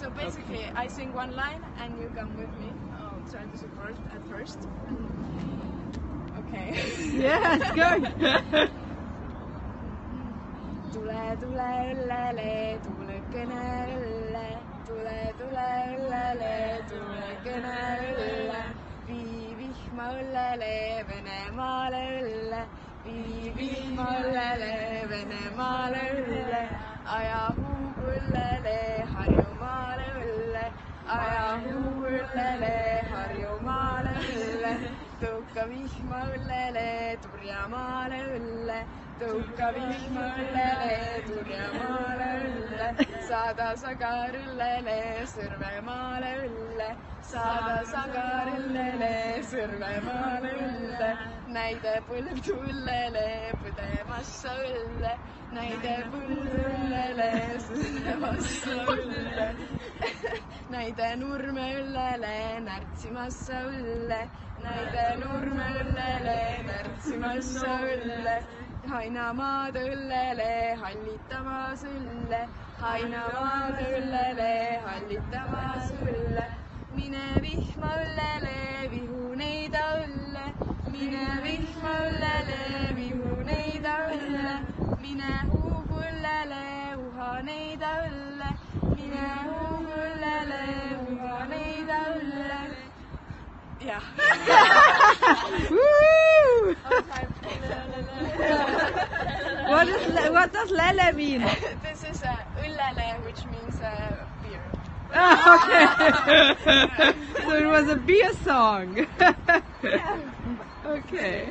So basically, I sing one line and you come with me. Oh, I'll try to support at first. Okay. Yes, good. tule, tule õllele, tulekene õlle, tule, tule õllele, tulekene õlle, vii vihma õllele, Venemaale õlle, vii vihma õllele, Venemaale õlle, aja huugu õllele, Harjumaale õlle, aja huugu õllele, Harjumaale õlle, tõuka vihma õllele, Turjamaale õlle. Tõuka vihma õllele, Turjamaale õlle, saada sagar õllele, Sõrvemaale õlle, saada sagar õllele, Sõrvemaale õlle, näide Põldu õllele, Põdemassa õlle, näide Põldu õllele, Põdemassa õlle, näide Nurme õllele, Närtsimassa õlle, näide Nurme õllele, Närtsimassa õlle. Hainamaad õllele, hallitamas õlle, Hainamaad õllele, hallitamas õlle. mine vihma õllele, vihuneida õlle, mine vihma õllele, vihuneida õlle, mine huugu õllele, uhaneida õlle, jah. Woo! What does le- what does lele mean? This is uh, õllele, which means uh, beer. Ah, okay. so it was a beer song. okay.